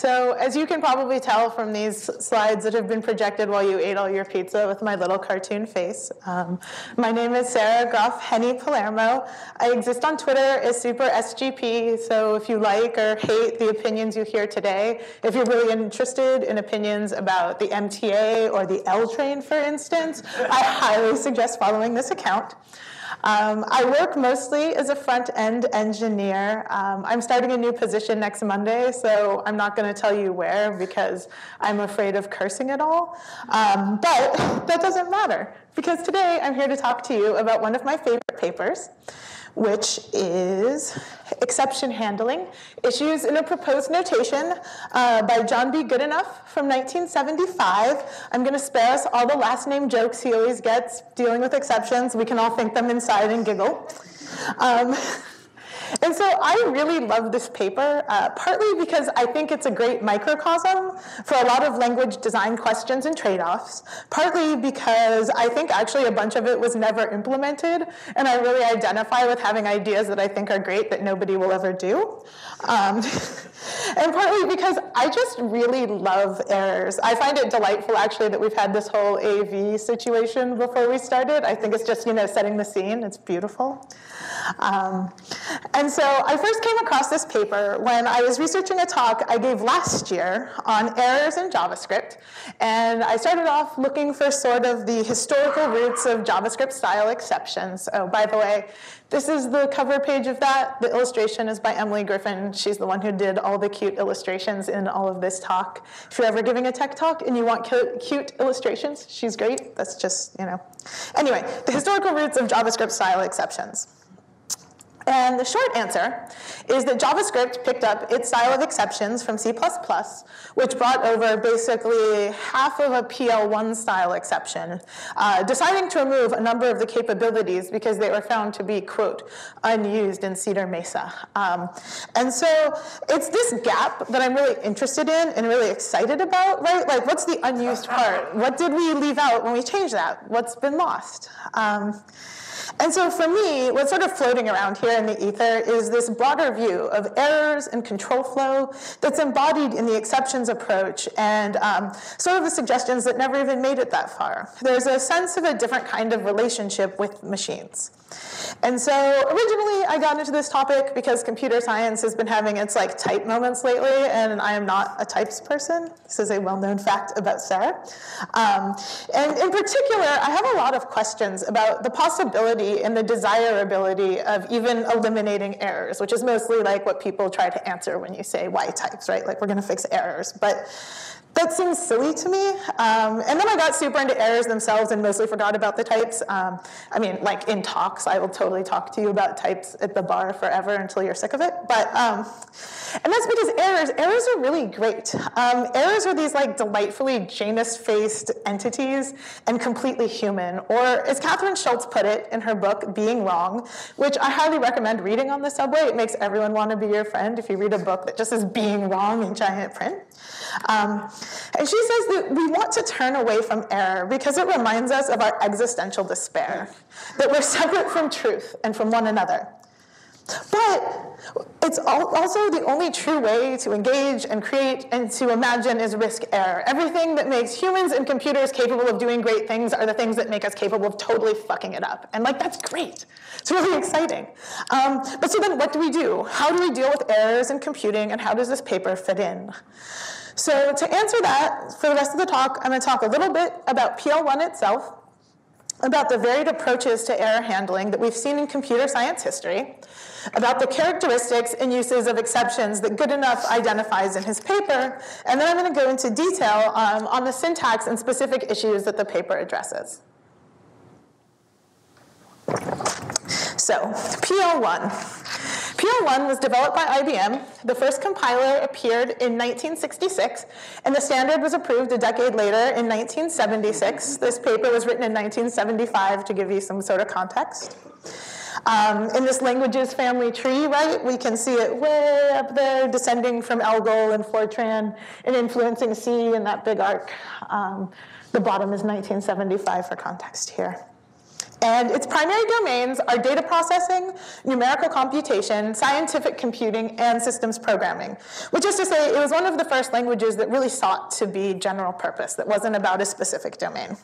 So as you can probably tell from these slides that have been projected while you ate all your pizza with my little cartoon face, um, my name is Sarah Groff Hennigh-Palermo. I exist on Twitter as Super SGP, so if you like or hate the opinions you hear today, if you're really interested in opinions about the MTA or the L train, for instance, I highly suggest following this account. Um, I work mostly as a front-end engineer. Um, I'm starting a new position next Monday, so I'm not going to tell you where because I'm afraid of cursing it all. Um, but that doesn't matter because today I'm here to talk to you about one of my favorite papers which is exception handling, issues in a proposed notation uh, by John B. Goodenough from 1975. I'm going to spare us all the last name jokes he always gets dealing with exceptions. We can all think them inside and giggle. Um, and so I really love this paper, uh, partly because I think it's a great microcosm for a lot of language design questions and trade-offs, partly because I think actually a bunch of it was never implemented, and I really identify with having ideas that I think are great that nobody will ever do. Um, and partly because I just really love errors. I find it delightful actually that we've had this whole AV situation before we started. I think it's just, you know, setting the scene. It's beautiful. Um, and so I first came across this paper when I was researching a talk I gave last year on errors in JavaScript. And I started off looking for sort of the historical roots of JavaScript style exceptions. Oh, by the way, this is the cover page of that. The illustration is by Emily Griffin. She's the one who did all the cute illustrations in all of this talk. If you're ever giving a tech talk and you want cute illustrations, she's great. That's just, you know. Anyway, the historical roots of JavaScript style exceptions. And the short answer is that JavaScript picked up its style of exceptions from C++, which brought over basically half of a PL/I style exception, uh, deciding to remove a number of the capabilities because they were found to be, quote, unused in Cedar Mesa. Um, and so it's this gap that I'm really interested in and really excited about, right? Like, what's the unused part? What did we leave out when we changed that? What's been lost? Um, and so for me, what's sort of floating around here in the ether is this broader view of errors and control flow that's embodied in the exceptions approach and um, sort of the suggestions that never even made it that far. There's a sense of a different kind of relationship with machines. And so originally I got into this topic because computer science has been having its like type moments lately, and I am not a types person. This is a well-known fact about Sarah. Um, and in particular, I have a lot of questions about the possibility and the desirability of even eliminating errors, which is mostly like what people try to answer when you say why types, right? Like we're gonna fix errors. But that seems silly to me. Um, and then I got super into errors themselves and mostly forgot about the types. Um, I mean, like in talks, I will totally talk to you about types at the bar forever until you're sick of it. But, um, and that's because errors, errors are really great. Um, errors are these like delightfully Janus-faced entities and completely human. Or as Kathryn Schulz put it in her book, Being Wrong, which I highly recommend reading on the subway. It makes everyone want to be your friend if you read a book that just is being wrong in giant print. Um, and she says that we want to turn away from error because it reminds us of our existential despair, that we're separate from truth and from one another. But it's also the only true way to engage and create and to imagine is risk error. Everything that makes humans and computers capable of doing great things are the things that make us capable of totally fucking it up. And like, that's great. It's really exciting. Um, but so then what do we do? How do we deal with errors in computing and how does this paper fit in? So to answer that, for the rest of the talk, I'm going to talk a little bit about PL/I itself, about the varied approaches to error handling that we've seen in computer science history, about the characteristics and uses of exceptions that Goodenough identifies in his paper, and then I'm going to go into detail um, on the syntax and specific issues that the paper addresses. So, PL/I. PL/I was developed by IBM. The first compiler appeared in 1966, and the standard was approved a decade later in 1976. This paper was written in 1975 to give you some sort of context. Um, in this languages family tree, right, we can see it way up there, descending from Algol and Fortran and influencing C in that big arc. Um, the bottom is 1975 for context here. And its primary domains are data processing, numerical computation, scientific computing, and systems programming, which is to say it was one of the first languages that really sought to be general purpose, that wasn't about a specific domain.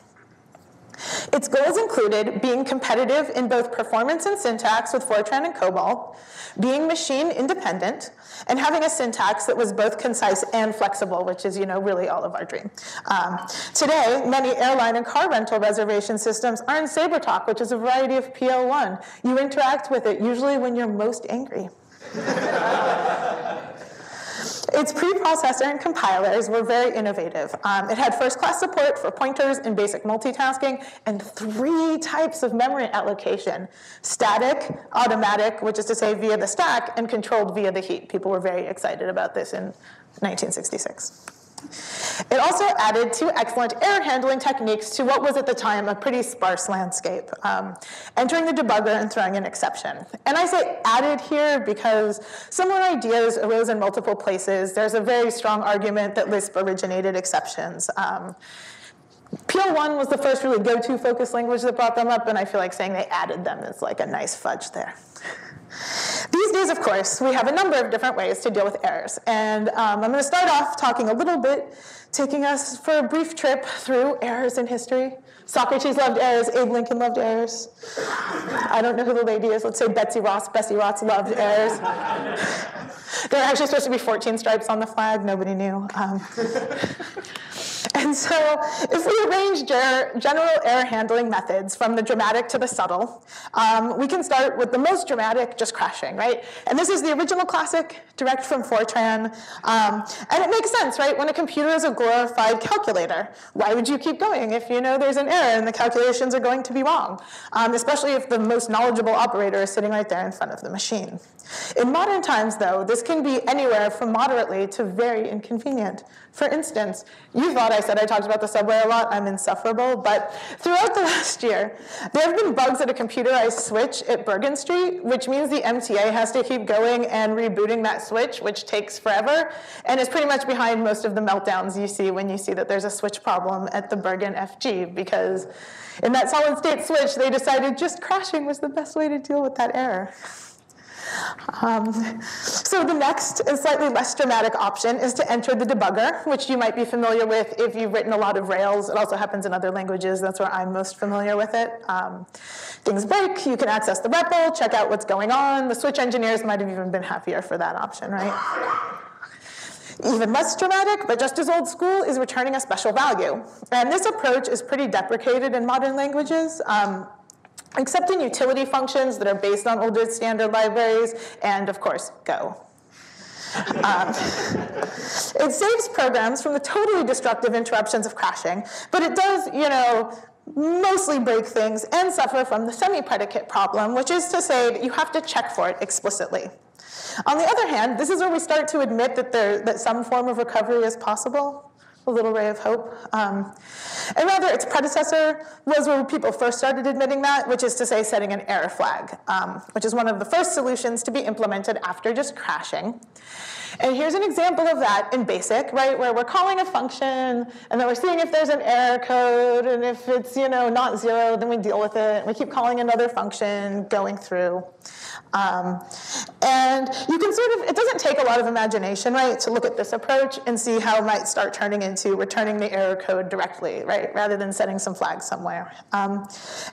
Its goals included being competitive in both performance and syntax with Fortran and COBOL, being machine independent, and having a syntax that was both concise and flexible, which is, you know, really all of our dream. Um, today, many airline and car rental reservation systems are in SabreTalk, which is a variety of PL/I. You interact with it usually when you're most angry. Its preprocessor and compilers were very innovative. Um, it had first-class support for pointers and basic multitasking, and three types of memory allocation. Static, automatic, which is to say via the stack, and controlled via the heap. People were very excited about this in 1966. It also added two excellent error handling techniques to what was at the time a pretty sparse landscape, um, entering the debugger and throwing an exception. And I say added here because similar ideas arose in multiple places. There's a very strong argument that Lisp originated exceptions. Um, PL/I was the first really go-to focus language that brought them up, and I feel like saying they added them is like a nice fudge there. These days, of course, we have a number of different ways to deal with errors. And um, I'm going to start off talking a little bit, taking us for a brief trip through errors in history. Socrates loved errors, Abe Lincoln loved errors. I don't know who the lady is. Let's say Betsy Ross. Betsy Ross loved errors. there are actually supposed to be 14 stripes on the flag. Nobody knew. Um, and so if we arrange ger- general error handling methods from the dramatic to the subtle, um, we can start with the most dramatic, just crashing, right? And this is the original classic, direct from Fortran. Um, and it makes sense, right? When a computer is a glorified calculator, why would you keep going if you know there's an error and the calculations are going to be wrong? Um, especially if the most knowledgeable operator is sitting right there in front of the machine. In modern times, though, this can be anywhere from moderately to very inconvenient. For instance, you thought I said I talked about the subway a lot, I'm insufferable, but throughout the last year, there have been bugs at a computerized switch at Bergen Street, which means the MTA has to keep going and rebooting that switch, which takes forever, and is pretty much behind most of the meltdowns you see when you see that there's a switch problem at the Bergen FG, because in that solid state switch, they decided just crashing was the best way to deal with that error. Um, so the next and slightly less dramatic option is to enter the debugger, which you might be familiar with if you've written a lot of Rails. It also happens in other languages. That's where I'm most familiar with it. Um, things break, you can access the REPL, check out what's going on. The switch engineers might have even been happier for that option, right? Even less dramatic, but just as old school, is returning a special value. And this approach is pretty deprecated in modern languages. Um, except in utility functions that are based on older standard libraries, and of course, Go. Um, it saves programs from the totally destructive interruptions of crashing, but it does, you know, mostly break things and suffer from the semi-predicate problem, which is to say that you have to check for it explicitly. On the other hand, this is where we start to admit that, there, that some form of recovery is possible a little ray of hope. Um, and rather, its predecessor was where people first started admitting that, which is to say, setting an error flag, um, which is one of the first solutions to be implemented after just crashing. And here's an example of that in BASIC, right, where we're calling a function, and then we're seeing if there's an error code, and if it's, you know, not zero, then we deal with it. And we keep calling another function, going through. Um, and you can sort of, it doesn't take a lot of imagination, right, to look at this approach and see how it might start turning into returning the error code directly, right, rather than setting some flags somewhere. Um,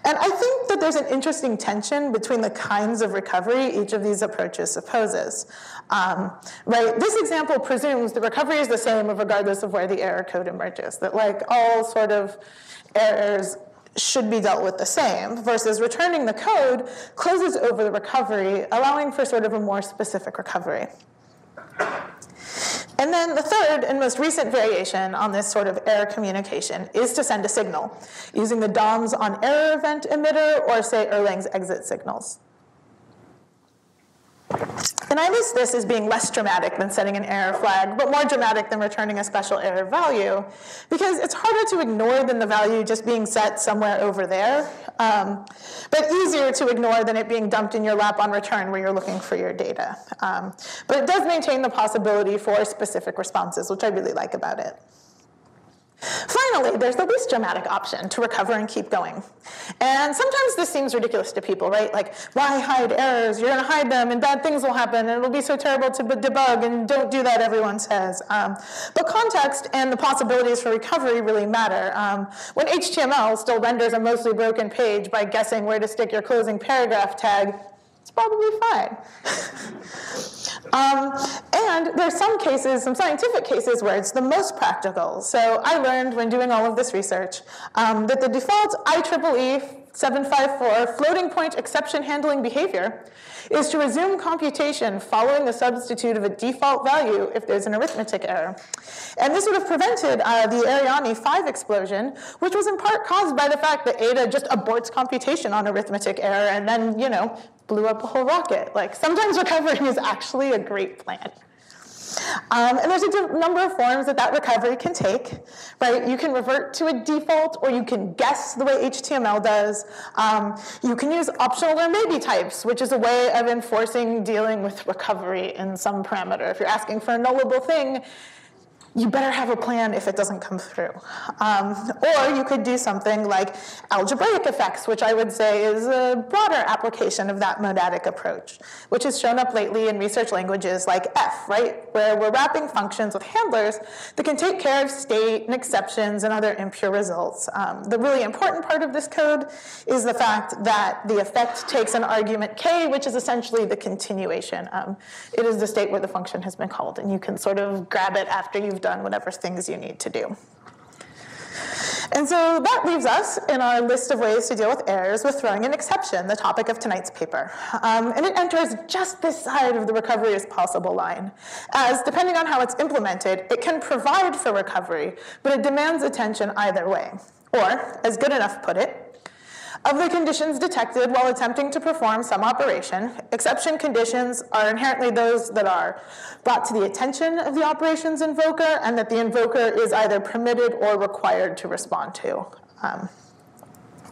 and I think that there's an interesting tension between the kinds of recovery each of these approaches supposes. Um, right, this example presumes the recovery is the same regardless of where the error code emerges, that like all sort of errors should be dealt with the same, versus returning the code closes over the recovery, allowing for sort of a more specific recovery. And then the third and most recent variation on this sort of error communication is to send a signal using the DOMs on error event emitter or say Erlang's exit signals. And I list this as being less dramatic than setting an error flag, but more dramatic than returning a special error value, because it's harder to ignore than the value just being set somewhere over there, um, but easier to ignore than it being dumped in your lap on return where you're looking for your data. Um, but it does maintain the possibility for specific responses, which I really like about it. Finally, there's the least dramatic option to recover and keep going. And sometimes this seems ridiculous to people, right? Like, why hide errors? You're going to hide them, and bad things will happen, and it'll be so terrible to debug, and don't do that, everyone says. Um, but context and the possibilities for recovery really matter. Um, when HTML still renders a mostly broken page by guessing where to stick your closing paragraph tag, probably fine. um, and there's some cases, some scientific cases, where it's the most practical. So I learned when doing all of this research um, that the default IEEE 754 floating point exception handling behavior is to resume computation following the substitute of a default value if there's an arithmetic error. And this would have prevented uh, the Ariane 5 explosion, which was in part caused by the fact that Ada just aborts computation on arithmetic error and then, you know, blew up a whole rocket. Like sometimes recovering is actually a great plan. Um, and there's a number of forms that that recovery can take, right? You can revert to a default or you can guess the way HTML does. Um, you can use optional or maybe types, which is a way of enforcing dealing with recovery in some parameter. If you're asking for a nullable thing, you better have a plan if it doesn't come through. Um, or you could do something like algebraic effects, which I would say is a broader application of that monadic approach, which has shown up lately in research languages like Eff, right? Where we're wrapping functions with handlers that can take care of state and exceptions and other impure results. Um, the really important part of this code is the fact that the effect takes an argument k, which is essentially the continuation. Um, it is the state where the function has been called, and you can sort of grab it after you've done whatever things you need to do. And so that leaves us in our list of ways to deal with errors with throwing an exception, the topic of tonight's paper. Um, and it enters just this side of the recovery is possible line, as depending on how it's implemented, it can provide for recovery, but it demands attention either way. Or, as Goodenough put it, of the conditions detected while attempting to perform some operation, exception conditions are inherently those that are brought to the attention of the operations invoker and that the invoker is either permitted or required to respond to. Um,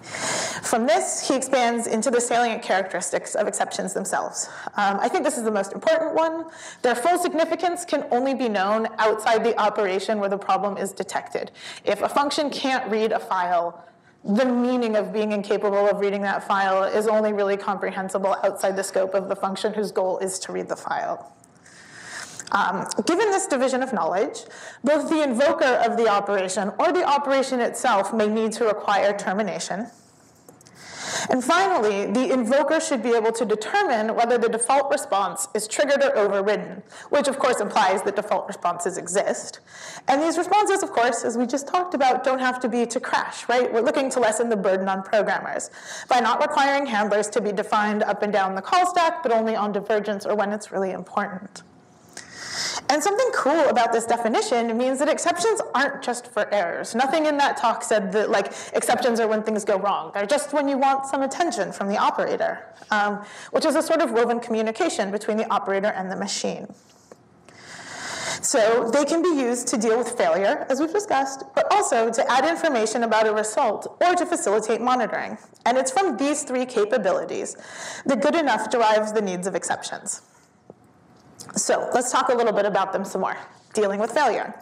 from this, he expands into the salient characteristics of exceptions themselves. Um, I think this is the most important one. Their full significance can only be known outside the operation where the problem is detected. If a function can't read a file, the meaning of being incapable of reading that file is only really comprehensible outside the scope of the function whose goal is to read the file. Um, given this division of knowledge, both the invoker of the operation or the operation itself may need to require termination, and finally, the invoker should be able to determine whether the default response is triggered or overridden, which of course implies that default responses exist. And these responses, of course, as we just talked about, don't have to be to crash, right? We're looking to lessen the burden on programmers by not requiring handlers to be defined up and down the call stack, but only on divergence or when it's really important. And something cool about this definition means that exceptions aren't just for errors. Nothing in that talk said that like exceptions are when things go wrong. They're just when you want some attention from the operator, um, which is a sort of woven communication between the operator and the machine. So they can be used to deal with failure, as we've discussed, but also to add information about a result or to facilitate monitoring. And it's from these three capabilities that Goodenough derives the needs of exceptions. So let's talk a little bit about them some more. Dealing with failure.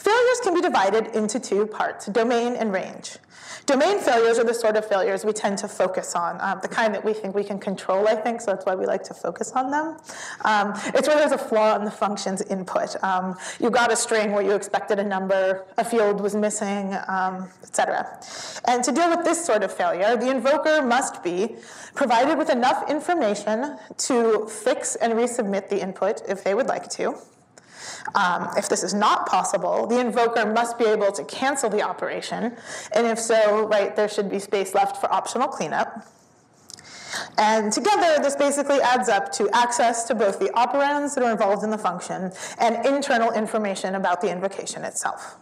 Failures can be divided into two parts, domain and range. Domain failures are the sort of failures we tend to focus on, um, the kind that we think we can control, I think, so that's why we like to focus on them. Um, it's where there's a flaw in the function's input. Um, you got a string where you expected a number, a field was missing, um, etc. And to deal with this sort of failure, the invoker must be provided with enough information to fix and resubmit the input if they would like to. Um, if this is not possible, the invoker must be able to cancel the operation, and if so, right, there should be space left for optional cleanup. And together, this basically adds up to access to both the operands that are involved in the function and internal information about the invocation itself.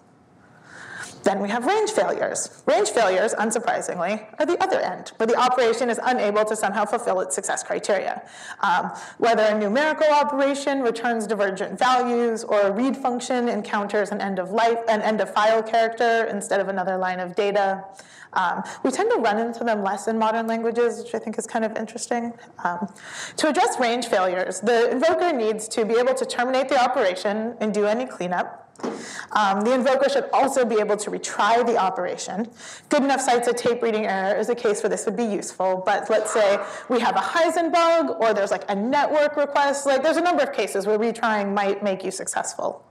Then we have range failures. Range failures, unsurprisingly, are the other end, where the operation is unable to somehow fulfill its success criteria. Um, whether a numerical operation returns divergent values, or a read function encounters an end of life, an end of file character instead of another line of data. Um, we tend to run into them less in modern languages, which I think is kind of interesting. Um, to address range failures, the invoker needs to be able to terminate the operation and do any cleanup. Um, the invoker should also be able to retry the operation. Goodenough cites a tape reading error is a case where this would be useful, but let's say we have a Heisenbug or there's like a network request, like there's a number of cases where retrying might make you successful.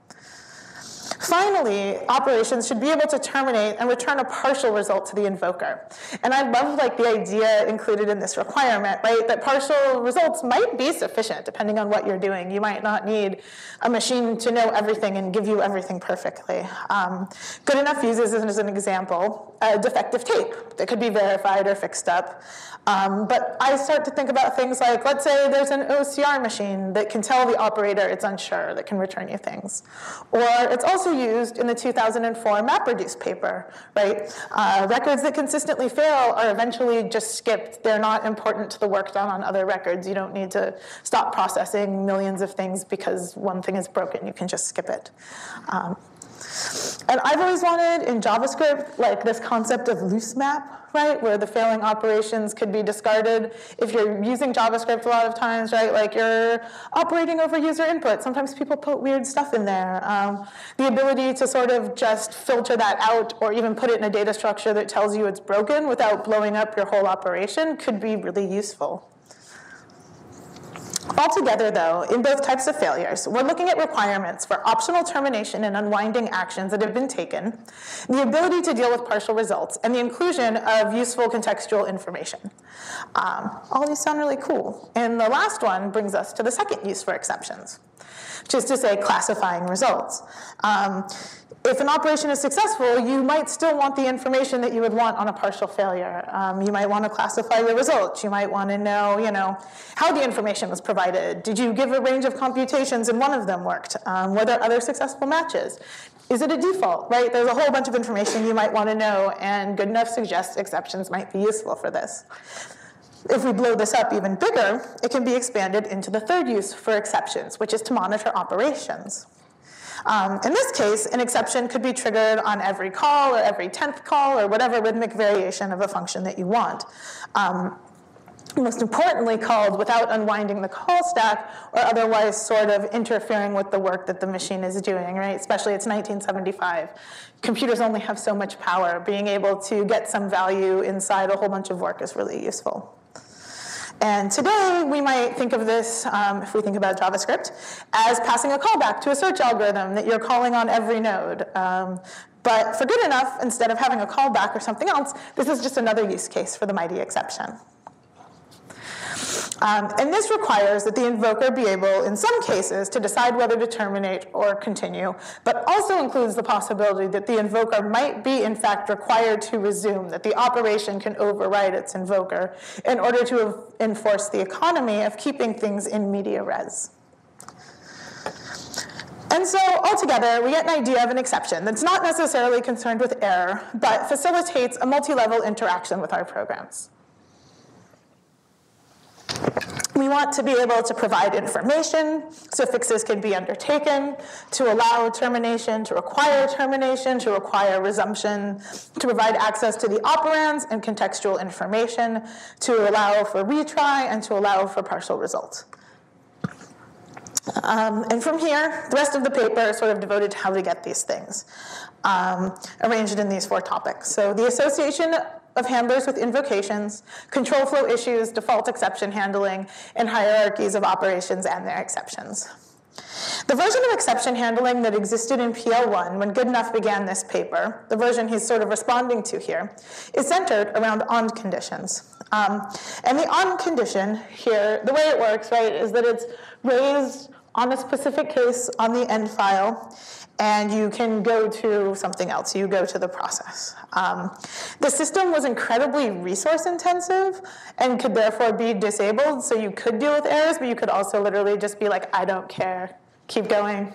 Finally, operations should be able to terminate and return a partial result to the invoker. And I love like the idea included in this requirement, right? That partial results might be sufficient depending on what you're doing. You might not need a machine to know everything and give you everything perfectly. Um, Goodenough uses as an example, a defective tape that could be verified or fixed up. Um, but I start to think about things like, let's say there's an OCR machine that can tell the operator it's unsure, that can return you things. Or it's also used in the 2004 MapReduce paper, right? Uh, records that consistently fail are eventually just skipped. They're not important to the work done on other records. You don't need to stop processing millions of things because one thing is broken. You can just skip it. Um, and I've always wanted in JavaScript, like this concept of loose map, right, where the failing operations could be discarded. If you're using JavaScript a lot of times, right, like you're operating over user input. Sometimes people put weird stuff in there. Um, the ability to sort of just filter that out or even put it in a data structure that tells you it's broken without blowing up your whole operation could be really useful. Altogether, though, in both types of failures, we're looking at requirements for optional termination and unwinding actions that have been taken, the ability to deal with partial results, and the inclusion of useful contextual information. Um, all these sound really cool. And the last one brings us to the second use for exceptions, is to say classifying results. Um, if an operation is successful, you might still want the information that you would want on a partial failure. Um, you might want to classify your results. You might want to know, you know, how the information was provided. Did you give a range of computations and one of them worked? Um, were there other successful matches? Is it a default, right? There's a whole bunch of information you might want to know, and Goodenough suggests exceptions might be useful for this. If we blow this up even bigger, it can be expanded into the third use for exceptions, which is to monitor operations. Um, in this case, an exception could be triggered on every call or every 10th call or whatever rhythmic variation of a function that you want. Um, most importantly called without unwinding the call stack or otherwise sort of interfering with the work that the machine is doing, right? Especially it's 1975. Computers only have so much power. Being able to get some value inside a whole bunch of work is really useful. And today, we might think of this, um, if we think about JavaScript, as passing a callback to a search algorithm that you're calling on every node. Um, but for Goodenough, instead of having a callback or something else, this is just another use case for the mighty exception. Um, and this requires that the invoker be able, in some cases, to decide whether to terminate or continue, but also includes the possibility that the invoker might be, in fact, required to resume, that the operation can override its invoker in order to enforce the economy of keeping things in media res. And so altogether, we get an idea of an exception that's not necessarily concerned with error, but facilitates a multi-level interaction with our programs. We want to be able to provide information so fixes can be undertaken, to allow termination, to require termination, to require resumption, to provide access to the operands and contextual information, to allow for retry, and to allow for partial results. Um, and from here, the rest of the paper is sort of devoted to how to get these things, um, arranged in these four topics. So the association of handlers with invocations, control flow issues, default exception handling, and hierarchies of operations and their exceptions. The version of exception handling that existed in PL/I when Goodenough began this paper, the version he's sort of responding to here, is centered around on conditions. Um, and the on condition here, the way it works, right, is that it's raised on a specific case on the end file, and you can go to something else. You go to the process. Um, the system was incredibly resource intensive and could therefore be disabled. So you could deal with errors, but you could also literally just be like, I don't care, keep going,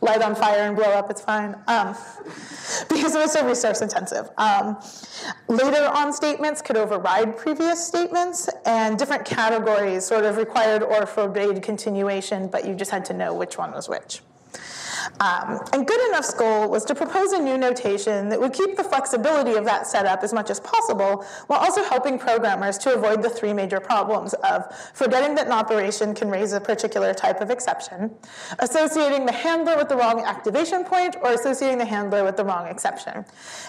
light on fire and blow up, it's fine. Um, because it was so resource intensive. Um, later on statements could override previous statements, and different categories sort of required or forbade continuation, but you just had to know which one was which. Um, and Goodenough's goal was to propose a new notation that would keep the flexibility of that setup as much as possible, while also helping programmers to avoid the three major problems of forgetting that an operation can raise a particular type of exception, associating the handler with the wrong activation point, or associating the handler with the wrong exception.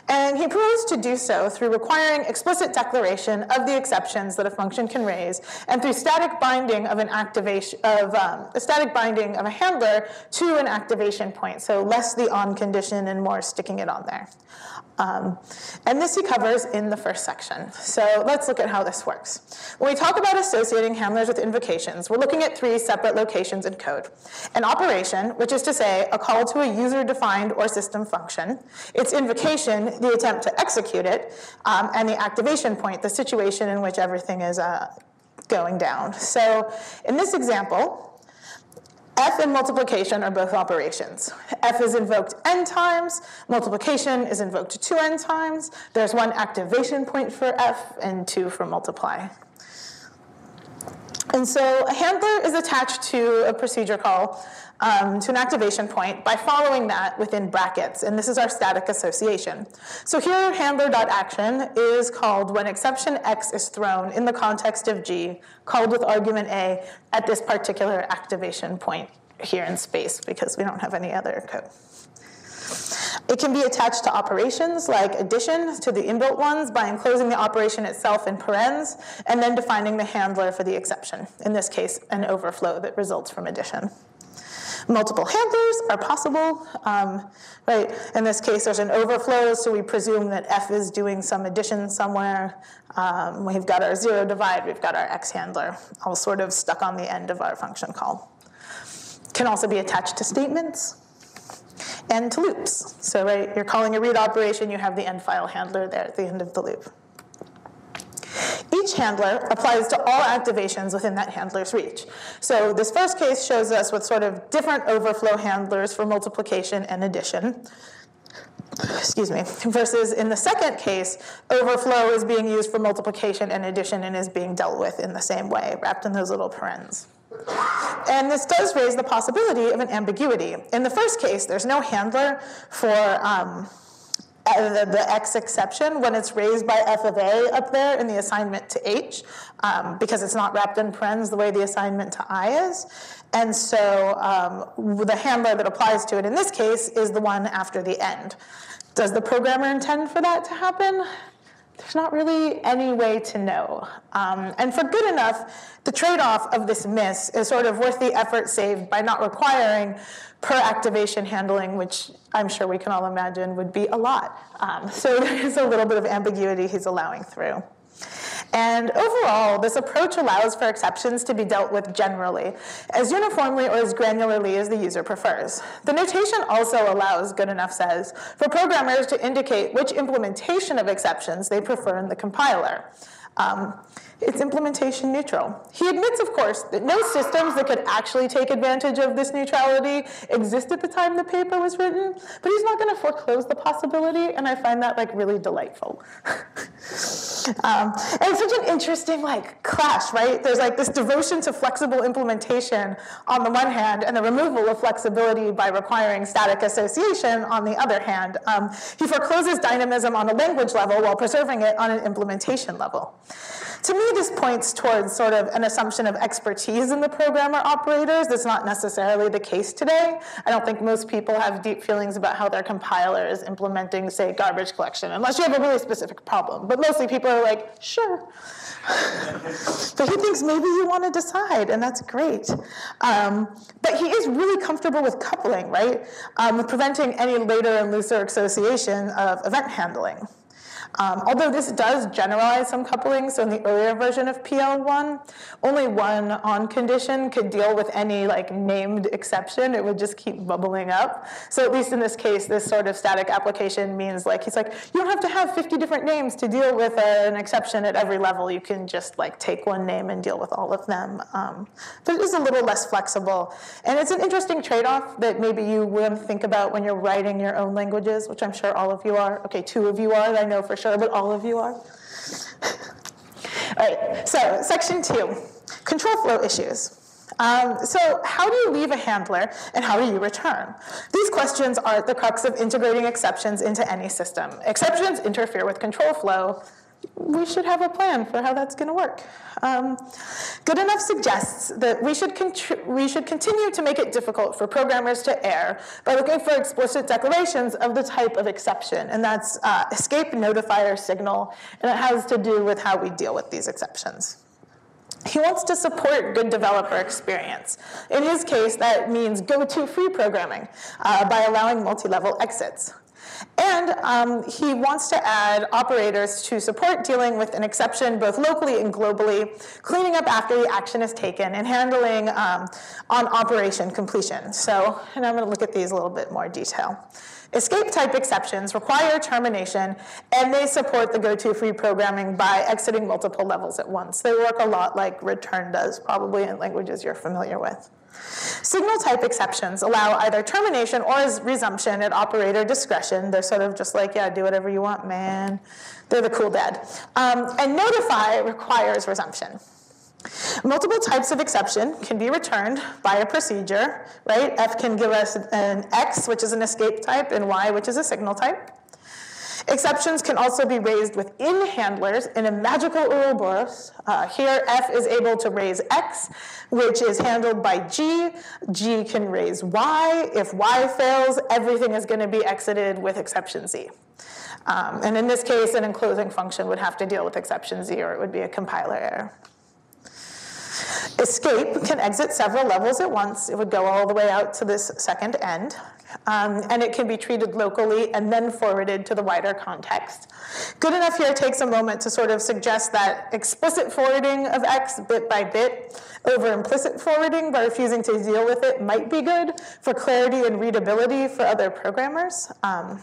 And he proposed to do so through requiring explicit declaration of the exceptions that a function can raise, and through static binding of an activation of um, a static binding of a handler to an activation point. So less the on condition and more sticking it on there. Um, and this he covers in the first section. So let's look at how this works. When we talk about associating handlers with invocations, we're looking at three separate locations in code. An operation, which is to say a call to a user-defined or system function, its invocation, the attempt to execute it, um, and the activation point, the situation in which everything is uh, going down. So in this example, F and multiplication are both operations. F is invoked n times, multiplication is invoked 2n times. There's one activation point for F and two for multiply. And so a handler is attached to a procedure call um, to an activation point by following that within brackets, and this is our static association. So here handler.action is called when exception x is thrown in the context of G, called with argument A at this particular activation point here in space because we don't have any other code. It can be attached to operations like addition to the inbuilt ones by enclosing the operation itself in parens and then defining the handler for the exception, in this case, an overflow that results from addition. Multiple handlers are possible, um, right? In this case, there's an overflow, so we presume that f is doing some addition somewhere. Um, we've got our zero divide, we've got our x handler, all sort of stuck on the end of our function call. Can also be attached to statements and to loops. So, right, you're calling a read operation, you have the end file handler there at the end of the loop. Each handler applies to all activations within that handler's reach. So this first case shows us with sort of different overflow handlers for multiplication and addition. Excuse me. Versus in the second case, overflow is being used for multiplication and addition and is being dealt with in the same way, wrapped in those little parens. And this does raise the possibility of an ambiguity. In the first case, there's no handler for um, the, the, X exception when it's raised by f of a up there in the assignment to h, um, because it's not wrapped in parens the way the assignment to i is. And so um, the handler that applies to it in this case is the one after the end. Does the programmer intend for that to happen? There's not really any way to know. Um, and for Goodenough, the trade off of this miss is sort of worth the effort saved by not requiring per activation handling, which I'm sure we can all imagine would be a lot. Um, so there is a little bit of ambiguity he's allowing through. And overall, this approach allows for exceptions to be dealt with generally, as uniformly or as granularly as the user prefers. The notation also allows, Goodenough says, for programmers to indicate which implementation of exceptions they prefer in the compiler. Um, it's implementation neutral. He admits, of course, that no systems that could actually take advantage of this neutrality exist at the time the paper was written, but he's not going to foreclose the possibility, and I find that like really delightful. um, and it's such an interesting like clash, right? There's like this devotion to flexible implementation on the one hand, and the removal of flexibility by requiring static association on the other hand. Um, he forecloses dynamism on a language level while preserving it on an implementation level. To me, this points towards sort of an assumption of expertise in the programmer operators that's not necessarily the case today. I don't think most people have deep feelings about how their compiler is implementing, say, garbage collection, unless you have a really specific problem. But mostly people are like, sure. but he thinks maybe you want to decide, and that's great. Um, but he is really comfortable with coupling, right? Um, with preventing any later and looser association of event handling. Um, although this does generalize some coupling, so in the earlier version of PL/I, only one on condition could deal with any like named exception. It would just keep bubbling up. So at least in this case, this sort of static application means like, he's like, you don't have to have 50 different names to deal with a, an exception at every level. You can just like take one name and deal with all of them. Um, but it is a little less flexible. And it's an interesting trade-off that maybe you would think about when you're writing your own languages, which I'm sure all of you are. Okay, two of you are, I know for sure, but all of you are. all right, so section two, control flow issues. Um, so how do you leave a handler and how do you return? These questions are at the crux of integrating exceptions into any system. Exceptions interfere with control flow. We should have a plan for how that's going to work. Um, good enough suggests that we should, we should continue to make it difficult for programmers to err by looking for explicit declarations of the type of exception, and that's uh, escape notifier signal, and it has to do with how we deal with these exceptions. He wants to support good developer experience. In his case, that means go-to free programming uh, by allowing multi-level exits. And um, he wants to add operators to support dealing with an exception both locally and globally, cleaning up after the action is taken, and handling um, on operation completion. So, and I'm going to look at these a little bit more detail. Escape type exceptions require termination and they support the go-to free programming by exiting multiple levels at once. They work a lot like return does, probably in languages you're familiar with. Signal type exceptions allow either termination or resumption at operator discretion. They're sort of just like, yeah, do whatever you want, man. They're the cool dad. Um, and notify requires resumption. Multiple types of exception can be returned by a procedure, right? F can give us an X, which is an escape type, and Y, which is a signal type. Exceptions can also be raised within handlers in a magical Ouroboros. Uh, here, F is able to raise X, which is handled by G. G can raise Y. If Y fails, everything is going to be exited with exception Z. Um, and in this case, an enclosing function would have to deal with exception Z, or it would be a compiler error. Escape can exit several levels at once. It would go all the way out to this second end. Um, and it can be treated locally and then forwarded to the wider context. Goodenough here takes a moment to sort of suggest that explicit forwarding of X bit by bit over implicit forwarding by refusing to deal with it might be good for clarity and readability for other programmers. Um,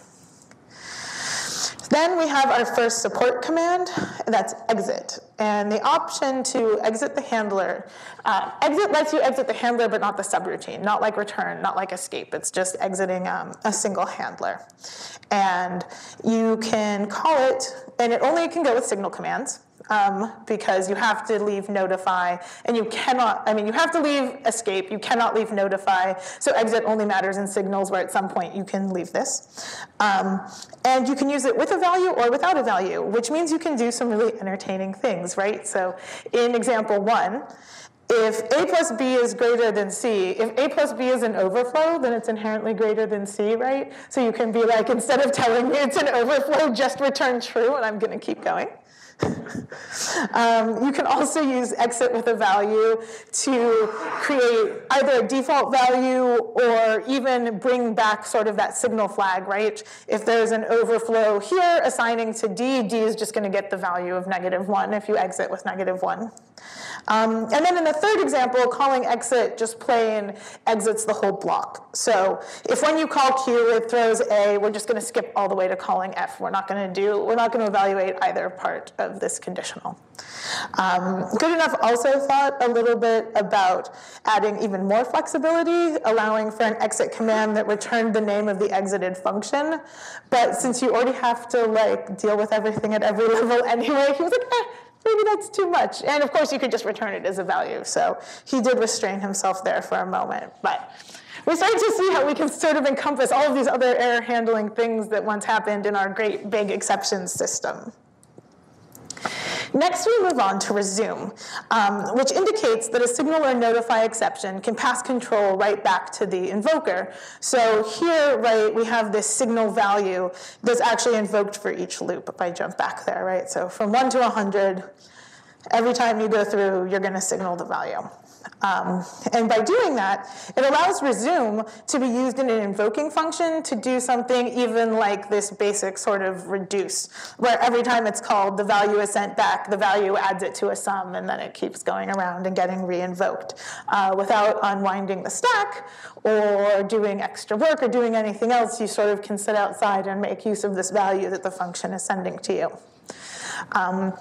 then we have our first support command, that's exit. And the option to exit the handler, uh, exit lets you exit the handler but not the subroutine, not like return, not like escape. It's just exiting um, a single handler. And you can call it, and it only can go with signal commands um, because you have to leave notify, and you cannot, I mean, you have to leave escape, you cannot leave notify, so exit only matters in signals where at some point you can leave this. Um, and you can use it with a value or without a value, which means you can do some really entertaining things, right? So in example one, if a plus b is greater than c, if a plus b is an overflow, then it's inherently greater than c, right? So you can be like, instead of telling me it's an overflow, just return true, and I'm going to keep going. um, you can also use exit with a value to create either a default value or even bring back sort of that signal flag, right? If there's an overflow here assigning to D, D is just going to get the value of negative 1 if you exit with negative 1. Um, and then in the third example, calling exit just plain exits the whole block. So if when you call Q, it throws A, we're just going to skip all the way to calling F. We're not going to do, we're not going to evaluate either part of this conditional. Um, Goodenough also thought a little bit about adding even more flexibility, allowing for an exit command that returned the name of the exited function. But since you already have to like deal with everything at every level anyway, he was like, eh, maybe that's too much. And of course, you could just return it as a value. So he did restrain himself there for a moment. But we're starting to see how we can sort of encompass all of these other error handling things that once happened in our great big exceptions system. Next, we move on to resume, um, which indicates that a signal or notify exception can pass control right back to the invoker. So here, right, we have this signal value that's actually invoked for each loop if I jump back there, right? So from 1 to 100, every time you go through, you're going to signal the value. Um, and by doing that, it allows resume to be used in an invoking function to do something even like this basic sort of reduce, where every time it's called, the value is sent back, the value adds it to a sum, and then it keeps going around and getting re-invoked uh, without unwinding the stack or doing extra work or doing anything else. You sort of can sit outside and make use of this value that the function is sending to you. Um,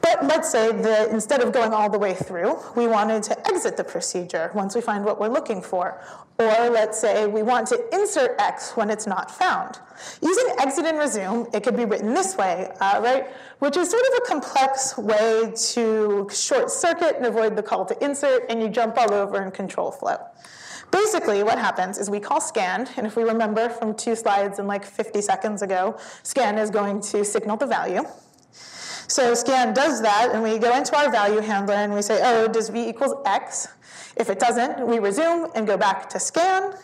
but let's say that instead of going all the way through, we wanted to exit the procedure once we find what we're looking for. Or let's say we want to insert X when it's not found. Using exit and resume, it could be written this way, uh, right? Which is sort of a complex way to short circuit and avoid the call to insert, and you jump all over and control flow. Basically, what happens is we call scan, and if we remember from two slides and like 50 seconds ago, scan is going to signal the value. So scan does that, and we go into our value handler and we say, oh, does v equals x? If it doesn't, we resume and go back to scan,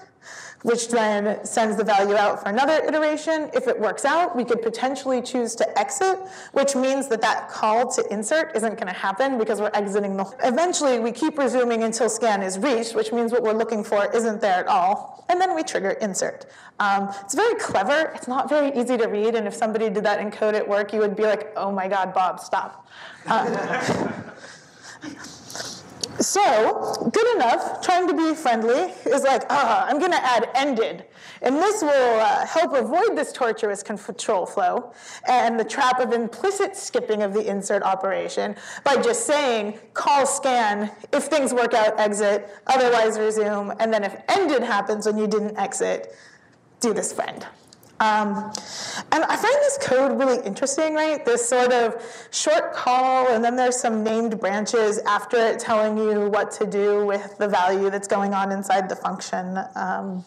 which then sends the value out for another iteration. If it works out, we could potentially choose to exit, which means that that call to insert isn't going to happen because we're exiting the. Eventually, we keep resuming until scan is reached, which means what we're looking for isn't there at all. And then we trigger insert. Um, it's very clever. It's not very easy to read. And if somebody did that in code at work, you would be like, oh my God, Bob, stop. Um, so, Goodenough, trying to be friendly, is like, ah, I'm going to add ended. And this will uh, help avoid this torturous control flow and the trap of implicit skipping of the insert operation by just saying call scan, if things work out, exit, otherwise resume, and then if ended happens when you didn't exit, do this friend. Um, and I find this code really interesting, right? This sort of short call, and then there's some named branches after it telling you what to do with the value that's going on inside the function. Um,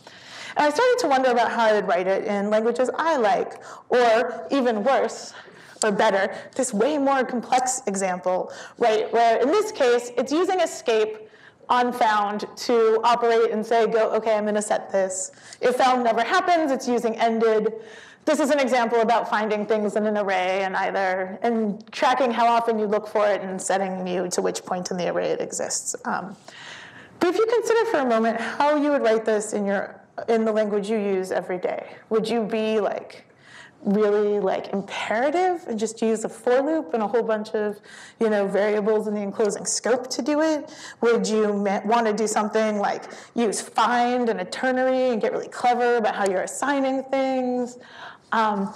and I started to wonder about how I would write it in languages I like, or even worse, or better, this way more complex example, right? Where in this case, it's using escape on found to operate and say, go, okay, I'm going to set this. If found never happens, it's using ended. This is an example about finding things in an array and either and tracking how often you look for it and setting you to which point in the array it exists. Um, but if you consider for a moment how you would write this in your in the language you use every day, would you be like really like imperative and just use a for loop and a whole bunch of you know variables in the enclosing scope to do it. Would you want to do something like use find and a ternary and get really clever about how you're assigning things? Um,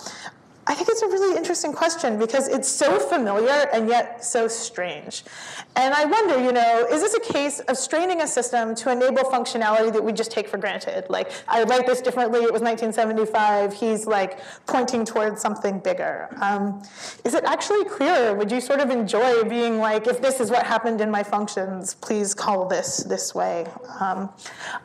I think it's a really interesting question because it's so familiar and yet so strange. And I wonder, you know, is this a case of straining a system to enable functionality that we just take for granted? Like, I write this differently, it was 1975, he's like pointing towards something bigger. Um, is it actually clearer? Would you sort of enjoy being like, if this is what happened in my functions, please call this this way? Um,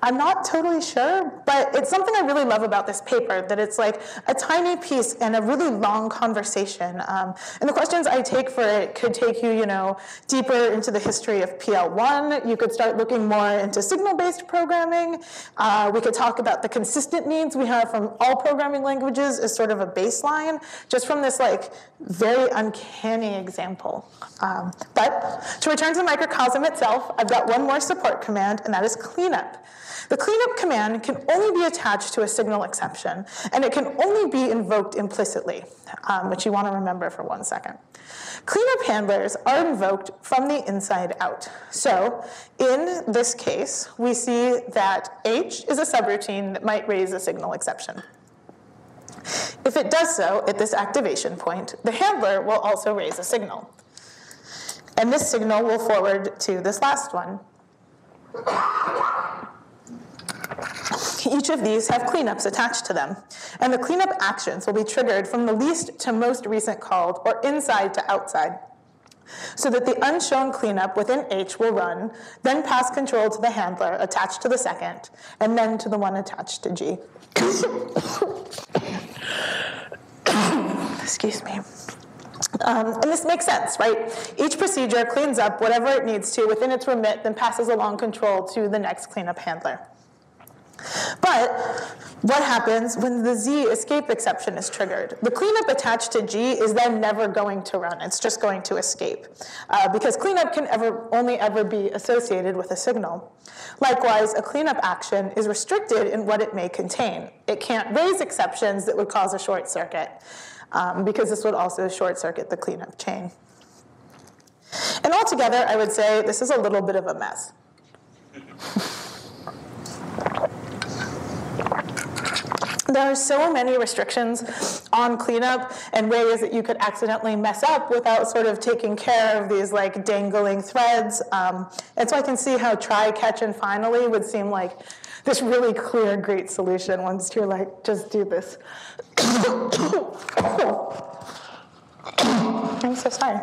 I'm not totally sure, but it's something I really love about this paper, that it's like a tiny piece and a really long conversation. Um, and the questions I take for it could take you, you know, deeper into the history of PL/I. You could start looking more into signal-based programming. Uh, we could talk about the consistent needs we have from all programming languages as sort of a baseline, just from this like very uncanny example. Um, but to return to the microcosm itself, I've got one more support command, and that is cleanup. The cleanup command can only be attached to a signal exception, and it can only be invoked implicitly, um, which you want to remember for one second. Cleanup handlers are invoked from the inside out. So in this case, we see that H is a subroutine that might raise a signal exception. If it does so at this activation point, the handler will also raise a signal. And this signal will forward to this last one. Each of these have cleanups attached to them, and the cleanup actions will be triggered from the least to most recent called or inside to outside so that the unshown cleanup within H will run, then pass control to the handler attached to the second, and then to the one attached to G. Excuse me. Um, and this makes sense, right? Each procedure cleans up whatever it needs to within its remit, then passes along control to the next cleanup handler. But what happens when the Z escape exception is triggered? The cleanup attached to G is then never going to run. It's just going to escape uh, because cleanup can ever, only ever be associated with a signal. Likewise, a cleanup action is restricted in what it may contain. It can't raise exceptions that would cause a short circuit um, because this would also short circuit the cleanup chain. And altogether, I would say this is a little bit of a mess. There are so many restrictions on cleanup and ways that you could accidentally mess up without sort of taking care of these like dangling threads. Um, and so I can see how try, catch, and finally would seem like this really clear, great solution once you're like, just do this. I'm so sorry.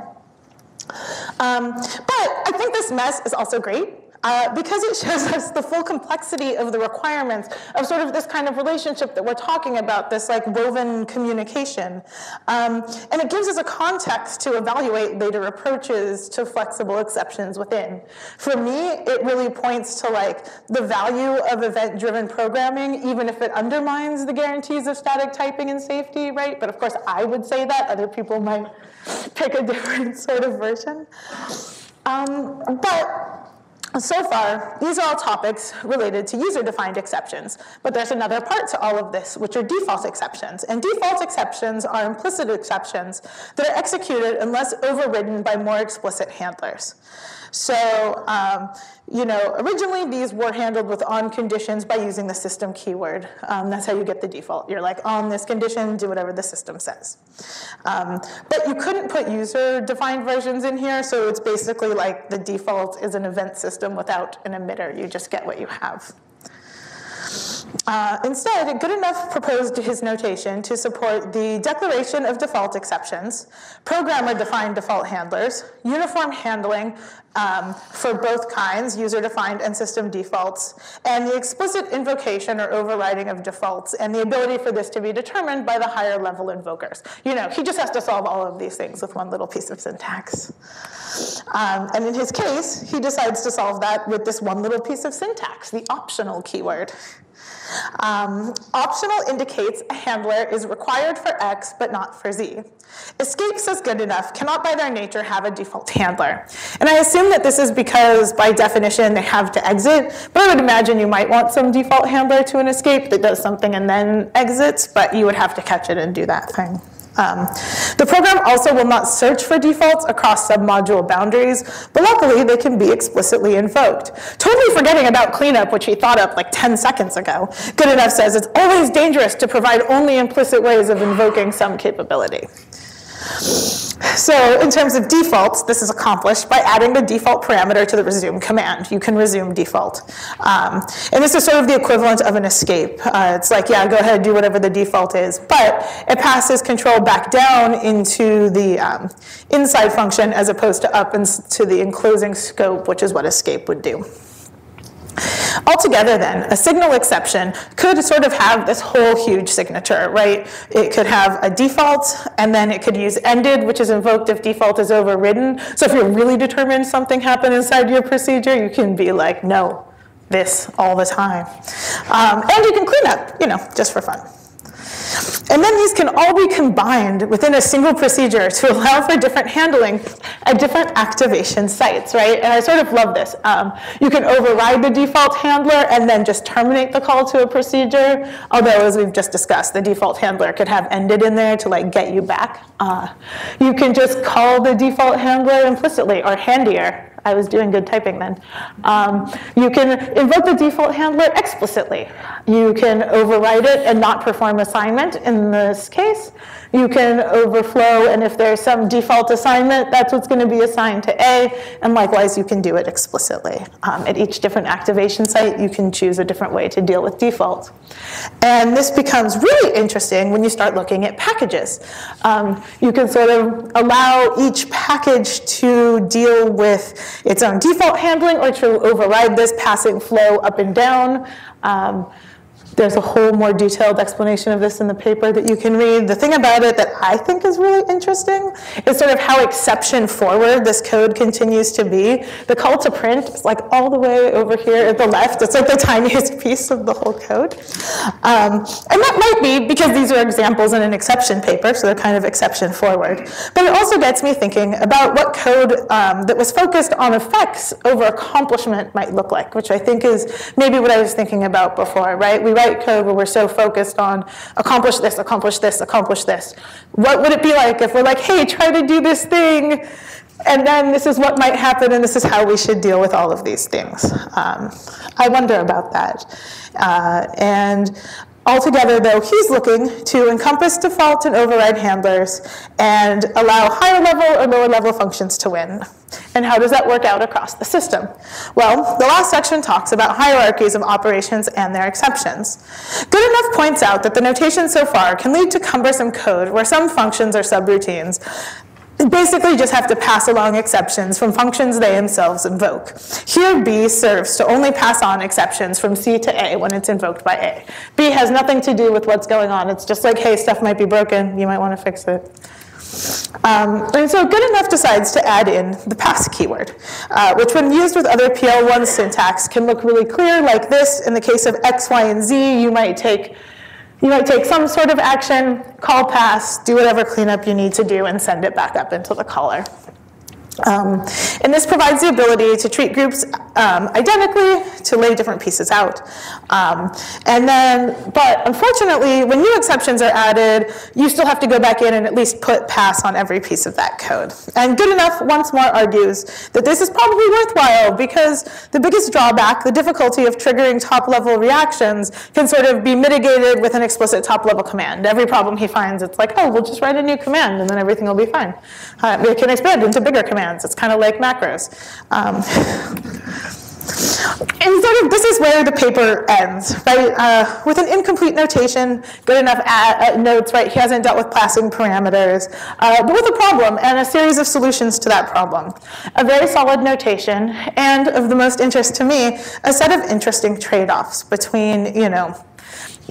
Um, but I think this mess is also great uh, because it shows us the full complexity of the requirements of sort of this kind of relationship that we're talking about, this like woven communication. Um, and it gives us a context to evaluate later approaches to flexible exceptions within. For me, it really points to like the value of event-driven programming, even if it undermines the guarantees of static typing and safety, right? But of course, I would say that. Other people might pick a different sort of version. Um, but so far, these are all topics related to user-defined exceptions, but there's another part to all of this, which are default exceptions. And default exceptions are implicit exceptions that are executed unless overridden by more explicit handlers. So, um, you know, originally these were handled with on conditions by using the system keyword. Um, that's how you get the default. You're like, on this condition, do whatever the system says. Um, but you couldn't put user-defined versions in here, so it's basically like the default is an event system without an emitter. You just get what you have. Uh, instead, Goodenough proposed his notation to support the declaration of default exceptions, programmer-defined default handlers, uniform handling um, for both kinds, user-defined and system defaults, and the explicit invocation or overriding of defaults, and the ability for this to be determined by the higher level invokers. You know, he just has to solve all of these things with one little piece of syntax. Um, and in his case, he decides to solve that with this one little piece of syntax, the optional keyword. Um, optional indicates a handler is required for X but not for Z. Escape Goodenough cannot by their nature have a default handler. And I assume that this is because by definition they have to exit, but I would imagine you might want some default handler to an escape that does something and then exits, but you would have to catch it and do that thing. Um, the program also will not search for defaults across submodule boundaries, but luckily they can be explicitly invoked. Totally forgetting about cleanup, which he thought up like 10 seconds ago. Goodenough says it's always dangerous to provide only implicit ways of invoking some capability. So in terms of defaults, this is accomplished by adding the default parameter to the resume command. You can resume default. Um, and this is sort of the equivalent of an escape. Uh, it's like, yeah, go ahead, do whatever the default is. But it passes control back down into the um, inside function as opposed to up into the enclosing scope, which is what escape would do. Altogether then, a signal exception could sort of have this whole huge signature, right? It could have a default, and then it could use ended, which is invoked if default is overridden. So if you're really determined something happened inside your procedure, you can be like, no, this all the time. Um, and you can clean up, you know, just for fun. And then these can all be combined within a single procedure to allow for different handling at different activation sites, right? And I sort of love this. Um, you can override the default handler and then just terminate the call to a procedure. Although, as we've just discussed, the default handler could have ended in there to like get you back. Uh, you can just call the default handler implicitly or handier I was doing good typing then. Um, you can invoke the default handler explicitly. You can override it and not perform assignment in this case. You can overflow, and if there's some default assignment, that's what's going to be assigned to A, and likewise, you can do it explicitly. Um, at each different activation site, you can choose a different way to deal with default. And this becomes really interesting when you start looking at packages. Um, you can sort of allow each package to deal with its own default handling or to override this passing flow up and down. Um, there's a whole more detailed explanation of this in the paper that you can read. The thing about it that I think is really interesting is sort of how exception forward this code continues to be. The call to print is like all the way over here at the left. It's like the tiniest piece of the whole code. Um, and that might be because these are examples in an exception paper, so they're kind of exception forward. But it also gets me thinking about what code um, that was focused on effects over accomplishment might look like, which I think is maybe what I was thinking about before, right? We write code where we're so focused on accomplish this, accomplish this, accomplish this. What would it be like if we're like, hey, try to do this thing, and then this is what might happen, and this is how we should deal with all of these things. Um, I wonder about that. Uh, and Altogether, though, he's looking to encompass default and override handlers and allow higher level or lower level functions to win. And how does that work out across the system? Well, the last section talks about hierarchies of operations and their exceptions. Goodenough points out that the notation so far can lead to cumbersome code where some functions are subroutines basically just have to pass along exceptions from functions they themselves invoke. Here, B serves to only pass on exceptions from C to A when it's invoked by A. B has nothing to do with what's going on. It's just like, hey, stuff might be broken. You might want to fix it. Um, and so Goodenough decides to add in the pass keyword, uh, which when used with other PL/I syntax can look really clear like this. In the case of X, Y, and Z, you might take you might take some sort of action, call pass, do whatever cleanup you need to do, and send it back up into the caller. Um, and this provides the ability to treat groups um, identically, to lay different pieces out. Um, and then, but unfortunately, when new exceptions are added, you still have to go back in and at least put pass on every piece of that code. And Goodenough once more argues that this is probably worthwhile because the biggest drawback, the difficulty of triggering top-level reactions, can sort of be mitigated with an explicit top-level command. Every problem he finds, it's like, oh, we'll just write a new command and then everything will be fine. Uh, it can expand into bigger commands It's kind of like macros. Um, and sort of this is where the paper ends, right? Uh, with an incomplete notation, Goodenough at, uh, notes, right? He hasn't dealt with passing parameters, uh, but with a problem and a series of solutions to that problem. A very solid notation, and of the most interest to me, a set of interesting trade-offs between, you know,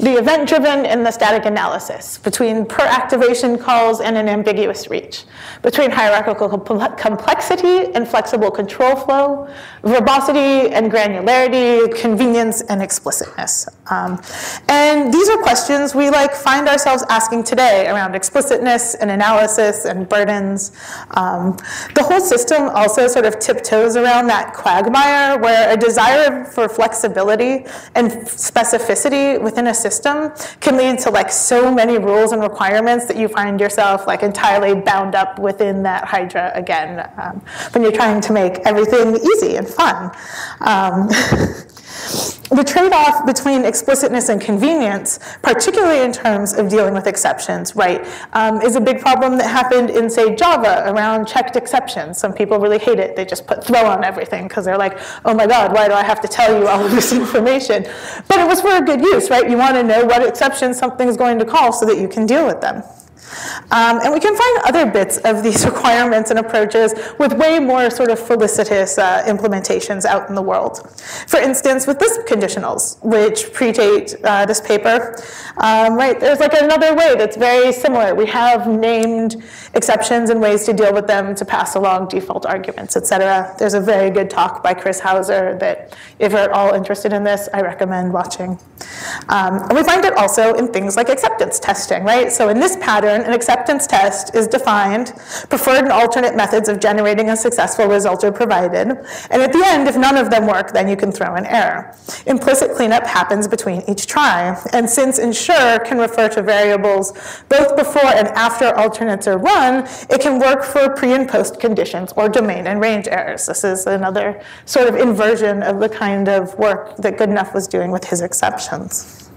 the event-driven and the static analysis, between per activation calls and an ambiguous reach, between hierarchical complexity and flexible control flow, verbosity and granularity, convenience and explicitness. Um, and these are questions we like find ourselves asking today around explicitness and analysis and burdens. Um, the whole system also sort of tiptoes around that quagmire where a desire for flexibility and specificity within a system system can lead to like so many rules and requirements that you find yourself like entirely bound up within that hydra again um, when you're trying to make everything easy and fun. Um, the trade-off between explicitness and convenience, particularly in terms of dealing with exceptions, right, um, is a big problem that happened in, say, Java around checked exceptions. Some people really hate it. They just put throw on everything because they're like, oh my God, why do I have to tell you all of this information? But it was for a good use, right? You want to know what exceptions something's going to call so that you can deal with them. Um, and we can find other bits of these requirements and approaches with way more sort of felicitous uh, implementations out in the world. For instance, with this conditionals, which predate uh, this paper, um, right, there's like another way that's very similar. We have named exceptions and ways to deal with them to pass along default arguments, et cetera. There's a very good talk by Chris Houser that if you're at all interested in this, I recommend watching. Um, and we find it also in things like acceptance testing, right? So in this pattern, an acceptance test is defined, preferred and alternate methods of generating a successful result are provided, and at the end, if none of them work, then you can throw an error. Implicit cleanup happens between each try, and since ensure can refer to variables both before and after alternates are run, it can work for pre and post conditions or domain and range errors. This is another sort of inversion of the kind of work that Goodenough was doing with his exceptions.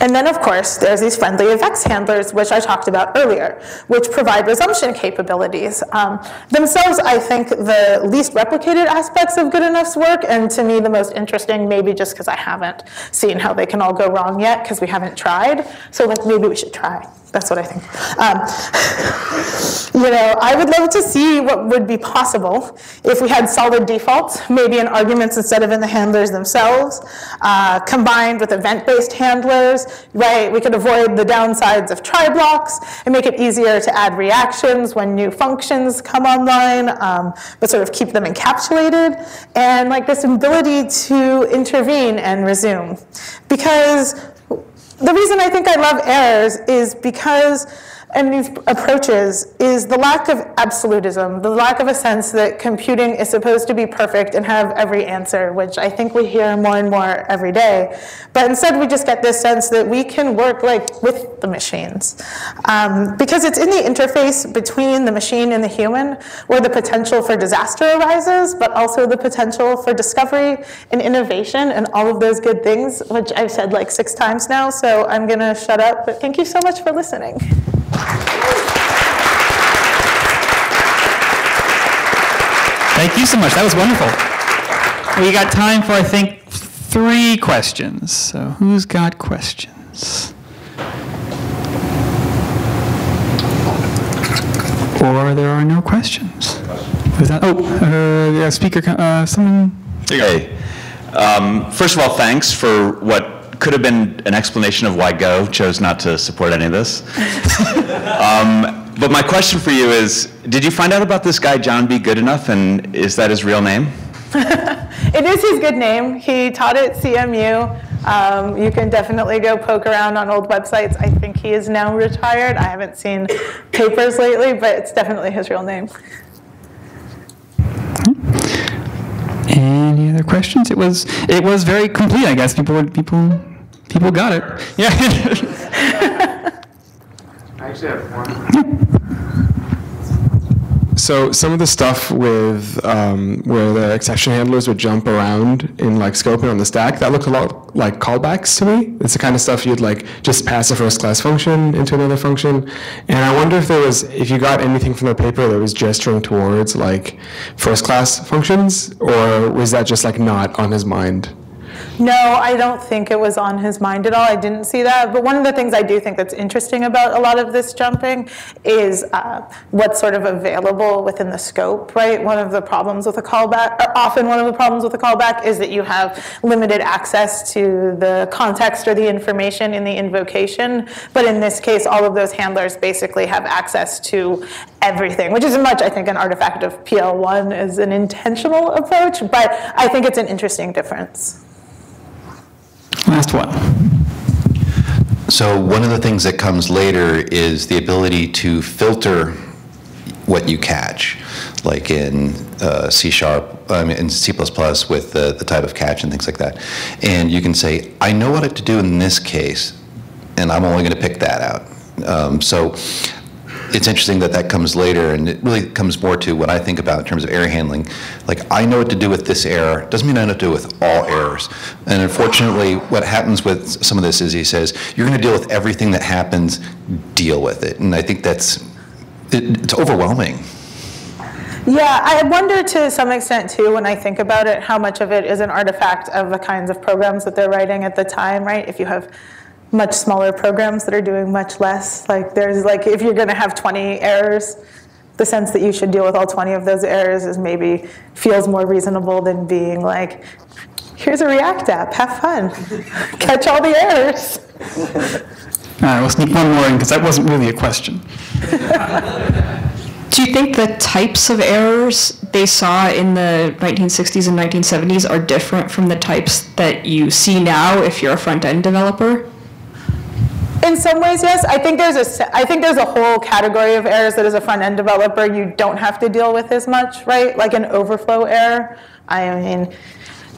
And then, of course, there's these friendly effects handlers, which I talked about earlier, which provide resumption capabilities. Um, themselves, I think, the least replicated aspects of Goodenough's work, and to me, the most interesting, maybe just because I haven't seen how they can all go wrong yet, because we haven't tried. So, like, maybe we should try. That's what I think. Um, you know, I would love to see what would be possible if we had solid defaults, maybe in arguments instead of in the handlers themselves, uh, combined with event-based handlers, right? We could avoid the downsides of try blocks and make it easier to add reactions when new functions come online, um, but sort of keep them encapsulated, and like this ability to intervene and resume. Because the reason I think I love errors is because and these approaches is the lack of absolutism, the lack of a sense that computing is supposed to be perfect and have every answer, which I think we hear more and more every day. But instead, we just get this sense that we can work like with the machines. Um, because it's in the interface between the machine and the human where the potential for disaster arises, but also the potential for discovery and innovation and all of those good things, which I've said like six times now, so I'm gonna shut up, but thank you so much for listening. Thank you so much. That was wonderful. We got time for, I think, three questions. So, who's got questions? Or there are no questions. Is that? Oh, uh, yeah, speaker, uh, someone. Hey. Um, first of all, thanks for what could have been an explanation of why Go chose not to support any of this. um, but my question for you is, did you find out about this guy, John B. Goodenough, and is that his real name? it is his good name. He taught at CMU. Um, you can definitely go poke around on old websites. I think he is now retired. I haven't seen papers lately, but it's definitely his real name. Any other questions? It was it was very complete. I guess people people people got it. Yeah. I actually have one. So some of the stuff with um, where the exception handlers would jump around in like scoping on the stack, that looked a lot like callbacks to me. It's the kind of stuff you'd like just pass a first class function into another function. And I wonder if there was, if you got anything from the paper that was gesturing towards like first class functions, or was that just like not on his mind? No, I don't think it was on his mind at all. I didn't see that. But one of the things I do think that's interesting about a lot of this jumping is uh, what's sort of available within the scope, right? One of the problems with a callback, or often one of the problems with a callback is that you have limited access to the context or the information in the invocation. But in this case, all of those handlers basically have access to everything, which is much, I think, an artifact of PL/I as an intentional approach, but I think it's an interesting difference. Last one. So one of the things that comes later is the ability to filter what you catch, like in uh, C sharp, um, in C++ with the, the type of catch and things like that. And you can say, I know what to do in this case, and I'm only going to pick that out. Um, so it's interesting that that comes later, and it really comes more to what I think about in terms of error handling. Like, I know what to do with this error, doesn't mean I know what to do with all errors. And unfortunately, what happens with some of this is he says, you're going to deal with everything that happens, deal with it. And I think that's, it, it's overwhelming. Yeah, I wonder to some extent too, when I think about it, how much of it is an artifact of the kinds of programs that they're writing at the time, right? If you have much smaller programs that are doing much less. Like there's like if you're going to have 20 errors, the sense that you should deal with all 20 of those errors is maybe feels more reasonable than being like, here's a React app, have fun, catch all the errors. All right, we'll sneak one more in because that wasn't really a question. Do you think the types of errors they saw in the 1960s and 1970s are different from the types that you see now if you're a front end developer? In some ways, yes. I think there's a I think there's a whole category of errors that as a front end developer you don't have to deal with as much, right? Like an overflow error. I mean,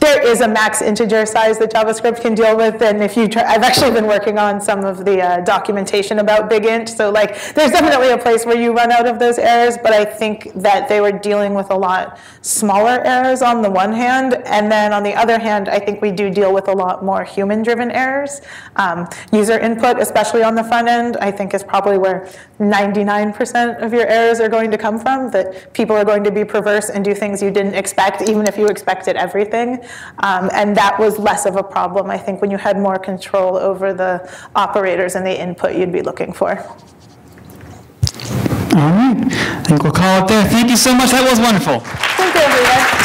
there is a max integer size that JavaScript can deal with, and if you try, I've actually been working on some of the uh, documentation about BigInt, so like there's definitely a place where you run out of those errors, but I think that they were dealing with a lot smaller errors on the one hand, and then on the other hand, I think we do deal with a lot more human-driven errors. Um, user input, especially on the front end, I think is probably where 99% of your errors are going to come from, that people are going to be perverse and do things you didn't expect, even if you expected everything. Um, and that was less of a problem, I think, when you had more control over the operators and the input you'd be looking for. All right. I think we'll call it there. Thank you so much. That was wonderful. Thank you, everyone.